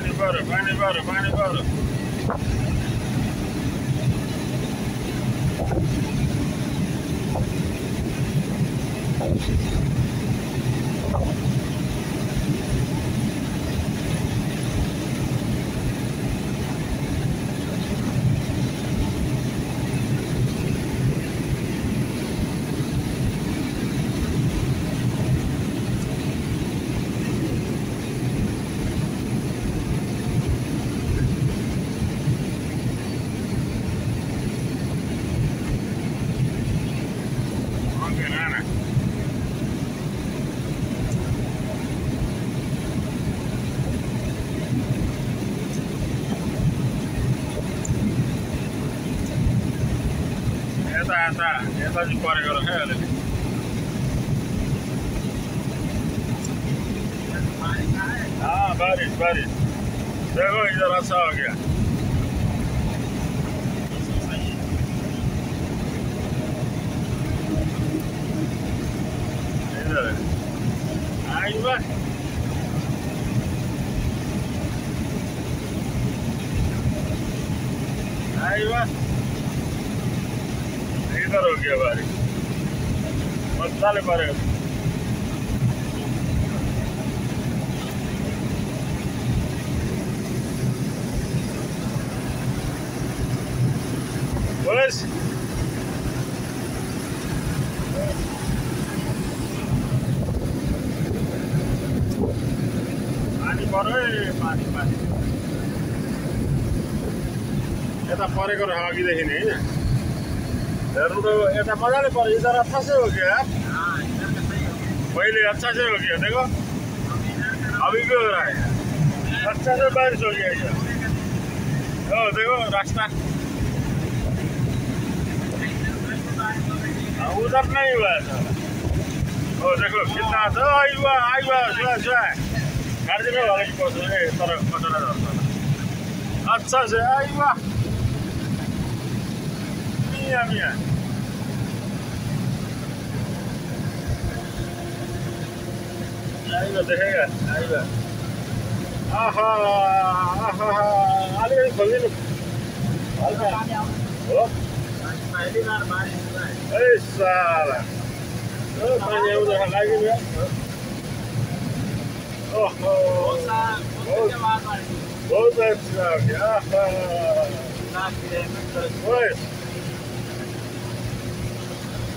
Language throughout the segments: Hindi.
Find your brother, find your brother, find your brother. de edasi parjara hääle. aa, päris, päris. see ka aqui. aí vai aí vai ಮುಗಿಯ ಬಾರಿ ಮಸಾಲೆ ಬಾರಿ Pois. पानी पऱ्यो पानी पानी यता परेको र अघिदेखि नै होइन यता मजाले पऱ्यो इधर अच्छा हो गया पहले अच्छा हो गया देखो अभी हो रहा है हो गया रास्ता उधर नहीं हुआ ओ देखो कितना छ आइवा सुहा तर अच्छा से Aiwa minha, minha. Aí, meu, deixa aí, aí, meu. Aha, aha, ali, ali, ali. Olha, olha. Ei, Sara. Ô, pai, mais vou lá, viu? Oh, oh. Ouça, ouça, ouça, ouça, ouça, ouça, ouça, ouça, ouça, ouça, ouça, ouça, ouça, ouça, ouça, ouça, ouça, ouça,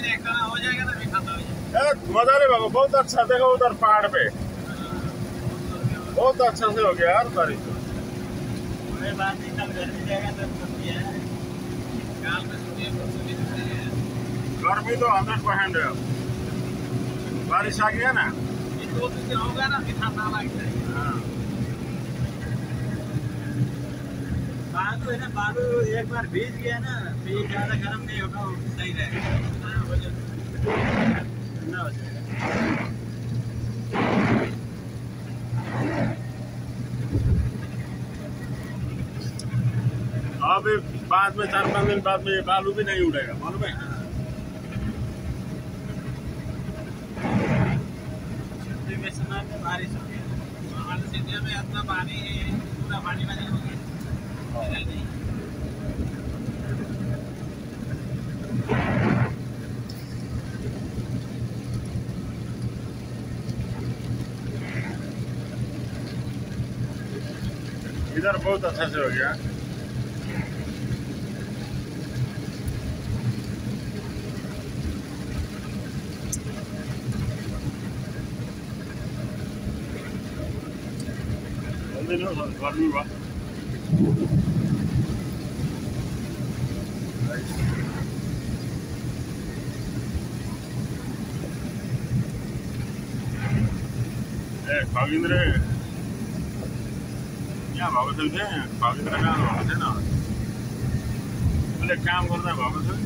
मजा रे बाबा बहुत अच्छा देखो उधर पहाड़ पे बहुत अच्छा से हो गया यार बारिश गर्मी तो हंड्रेड परसेंट है बारिश आ गया ना दो दिन होगा ना मीठा ना लग जाएगा बालू एक बार भीज गया ना फिर तो ज्यादा गर्म नहीं होगा सही रहेगा अब बाद में चार पांच दिन बाद में ये बालू भी नहीं उड़ेगा मालूम है बारिश हो गया में पूरा पानी हो गया हाँ। इधर बहुत अच्छा से हो गया गर्मी बा यहाँ भएको छैन त्यहाँ भाउजू कहाँ भएको उसले काम गर्दा भएको छ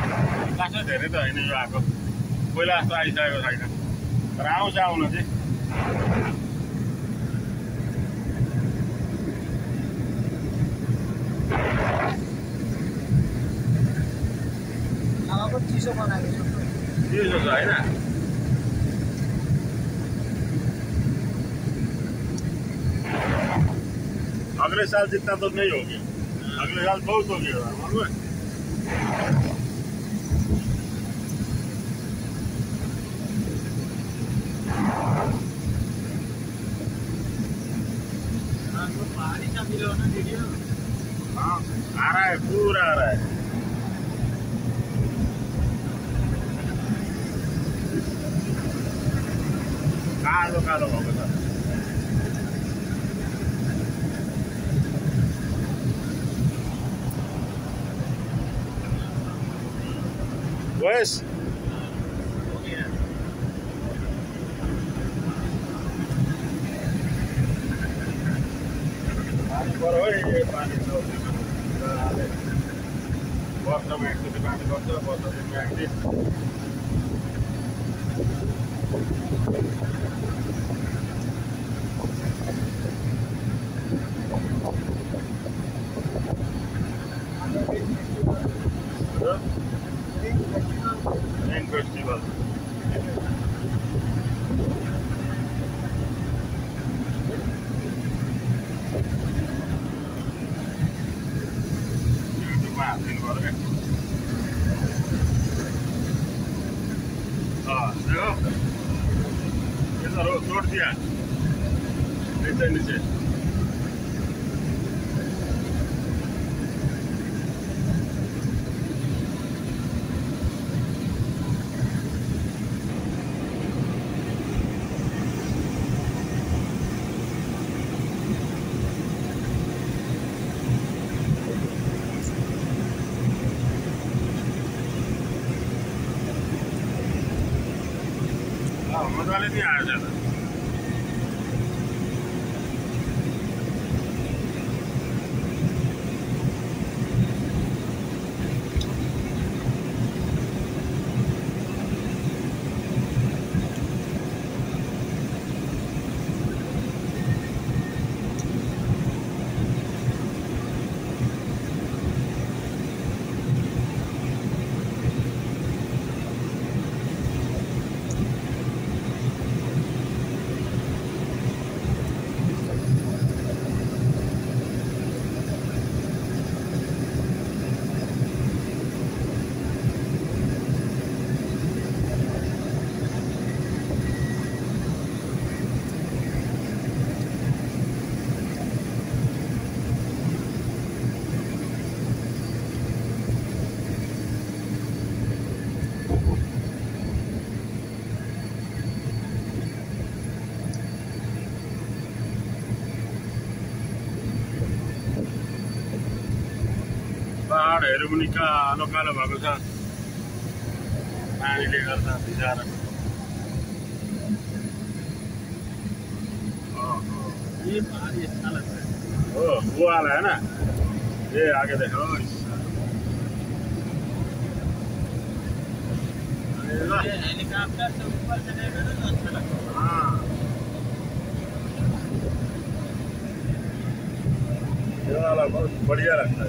लाग्छ धेरै त होइन यो आएको पहिला जस्तो आइसकेको छैन तर आउँछ आउन चाहिँ चिसो बनाएको चिसो छ होइन अगले साल जितना तो नहीं हो अगले साल बहुत हो गया हाँ, पूरा आ रहा है कालो कालो होगा guys. 我转的第二家。आडहरू पनि कहाँ लोकालो भएको छ पानीले गर्दा भिजाएर हो बुवाला होइन ए आगे देखो हेलीकॉप्टर से ऊपर से देखो तो अच्छा लगता है हाँ ये वाला बहुत बढ़िया लगता है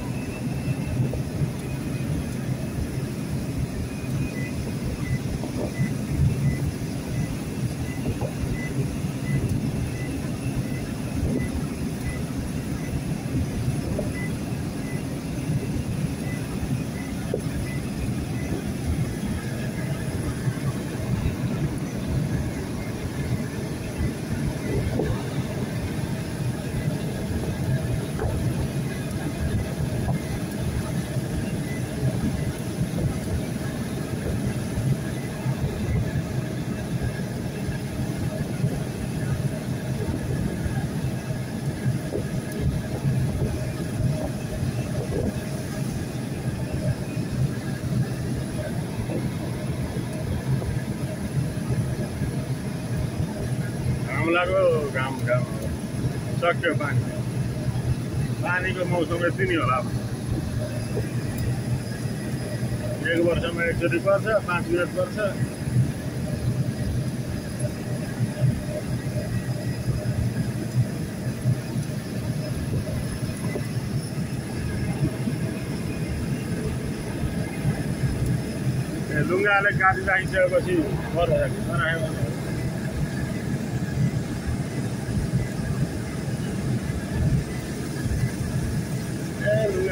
लाग्यो घाम घाम सक्यो पानी पानीको मौसम यति नै होला अब एक वर्षमा एकचोटि पर्छ पाँच मिनट पर्छ ढुङ्गाले काटी राखिसकेपछि बर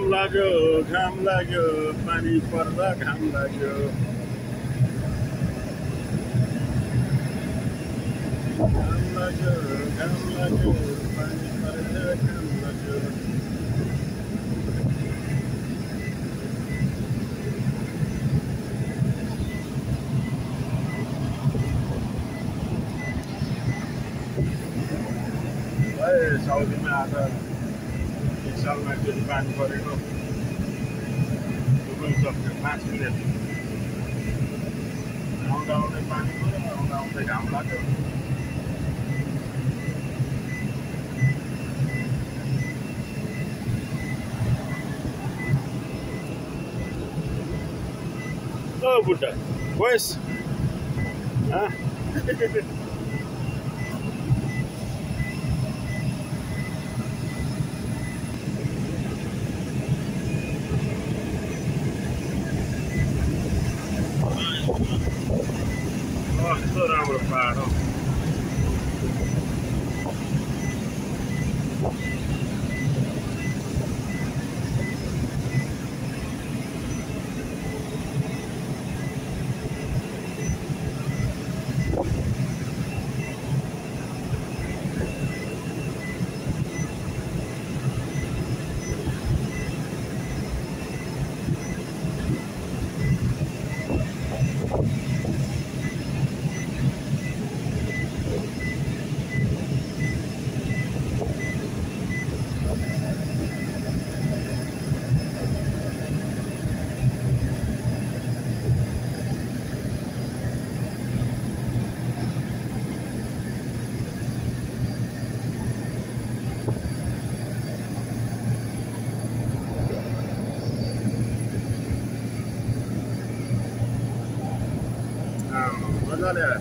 घाम लाग्यो घाम लाग्यो पानी पर्दा घाम लाग्यो घाम लाग्यो घाम लाग्यो पानी पर्दा घाम लाग्यो साउदीमा आएर settlement to the bank for the The rooms of the masculinity. Không Oh, Buddha. Where's? Huh? Connor.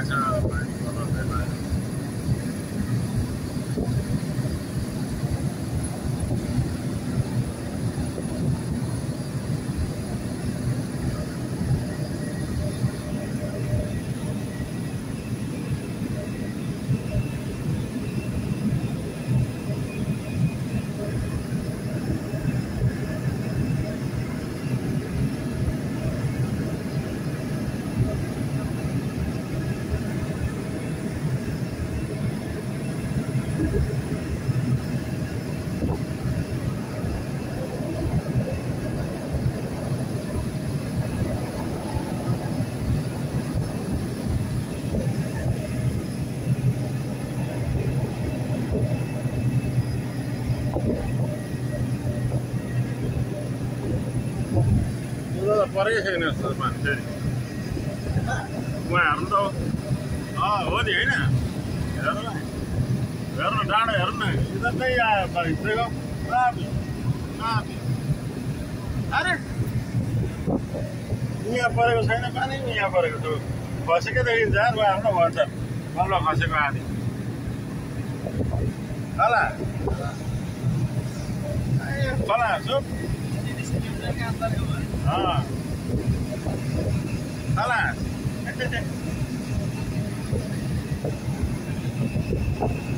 guys up. परेकै छैन जस्तो मान्छे उहाँहरू त हो नि होइन हेर हेर्नु डाँडो हेर्नु न यताकै आयो भित्रेको अरे यहाँ परेको छैन पानी यहाँ परेको छु खसेकै देखिन्छ उहाँहरू भन्छ बल्ल खसेको आधी होला खोला छु Tá lá. Thank you.